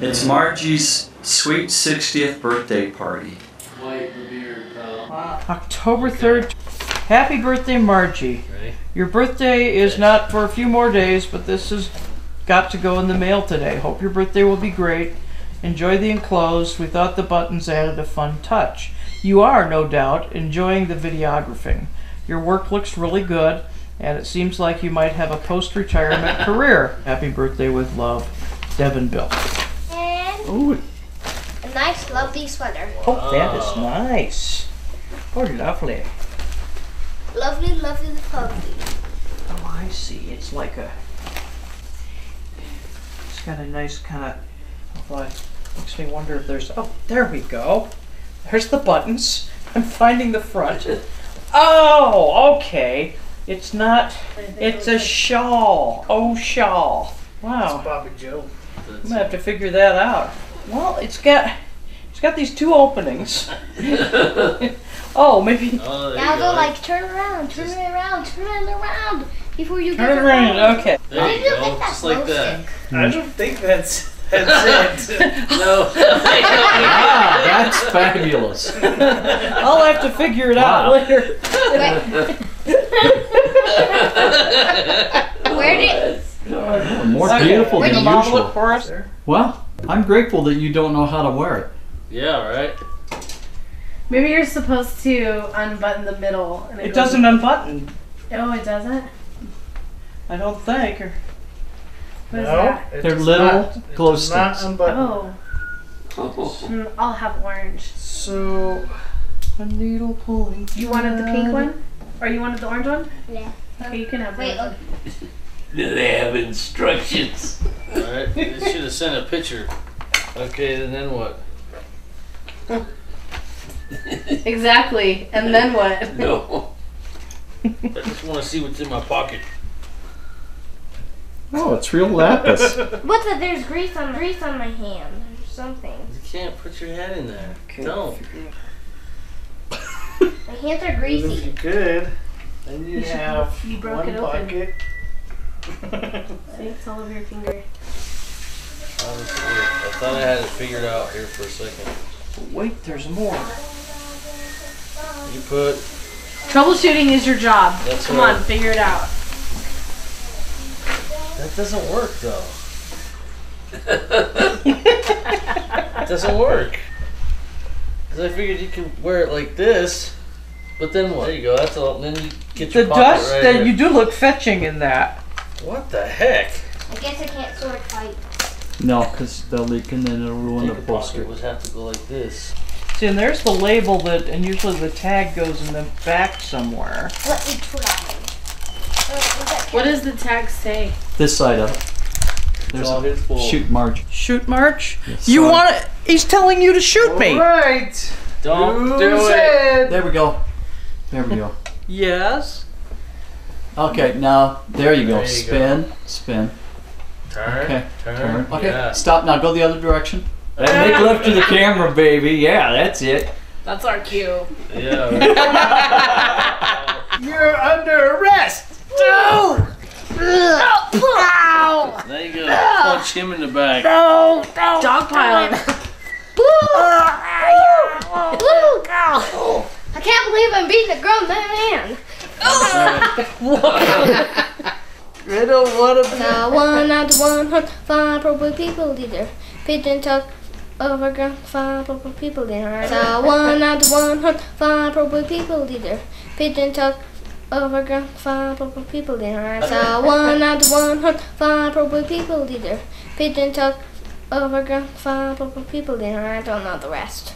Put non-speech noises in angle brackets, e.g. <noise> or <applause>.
It's Marjie's sweet 60th birthday party. White beard, pal. October 3rd. Happy birthday, Margie. Your birthday is not for a few more days, but this has got to go in the mail today. Hope your birthday will be great. Enjoy the enclosed. We thought the buttons added a fun touch. You are, no doubt, enjoying the videographing. Your work looks really good, and it seems like you might have a post retirement <laughs> career. Happy birthday with love, Devin Bill. And Ooh, a nice, lovely sweater. oh, that is nice. Oh, lovely. Lovely, lovely, lovely. Oh, I see. It's like a. It's got a nice kind of. Oh, well, it makes me wonder if there's. Oh, there we go. There's the buttons. I'm finding the front. Oh, okay. It's not. It's a shawl. Oh, shawl. Wow. It's Bobby Joe. I'm gonna have to figure that out. Well, it's got. It's got these two openings. <laughs> oh, maybe. Oh, Now you go go. like turn around, turn it around, turn it around before you Turn get it around. Okay. There you Maybe you'll go. Just like glow that. stick. I don't think that's that's it. <laughs> No. <laughs> Ah, that's fabulous. I'll have to figure it out later. Where Okay. beautiful Will than you model usual. for us? Well, I'm grateful that you don't know how to wear it. yeah, right. Maybe you're supposed to unbutton the middle. And It goes- doesn't unbutton. Oh, it doesn't. I don't think. Or What is no, that? They're little not, it glow does not sticks. unbutton. Oh, mm, I'll have orange. So a needle pulling. You wanted the pink one, or you wanted the orange one? Yeah. Okay, you can have the Wait, orange look. Do they have instructions? Alright. They should have sent a picture. Okay, and then what? Exactly. And then what? <laughs> <laughs> No. I just want to see what's in my pocket. Oh, it's real lapis. <laughs> What's that? There's grease on grease on my hand or something. You can't put your head in there. Okay. Don't. My hands are if greasy. you could, then you have You broke one it open. bucket. See, it's all over your finger. Honestly, I thought I had it figured out here for a second. Wait, there's more. You put. Troubleshooting is your job. That's Come right. on, figure it out. That doesn't work though. <laughs> it doesn't work. Cause I figured you could wear it like this, but then what? There you go. That's all. Then you get your The pocket dust right that here. you do look fetching in that. What the heck? I guess I can't sword fight. No, because they'll leak and then it'll ruin the Think the pocket poster. would have to go like this. See, and there's the label that, and usually the tag goes in the back somewhere. Let me try. Oh, that What does the tag say? This side up. it. It's There's all a his fault. shoot march. Shoot, March. Yes, You want to? He's telling you to shoot me. Right. Don't Who do it. said? There we go. There we go. <laughs> Yes. Okay, now there you go. There you spin, spin. Turn. Okay, Turn. turn. Okay, Yeah. stop. Now go the other direction. That make left to the camera, baby. Yeah, that's it. That's our cue. Yeah. <laughs> You're under arrest. No. there you go. Punch him in the back. Dogpile. Woo! I can't believe I'm beating a grown man. Oh. <laughs> I don't want to. Now one out of one hundred five purple people leader. Pigeon talk overgrown five purple people leader. Now one out of one hundred five purple people leader. Pigeon talk overgrown five purple people leader. Now one out of one hundred five purple people leader. Pigeon talk overgrown five purple people leader. I don't know the rest.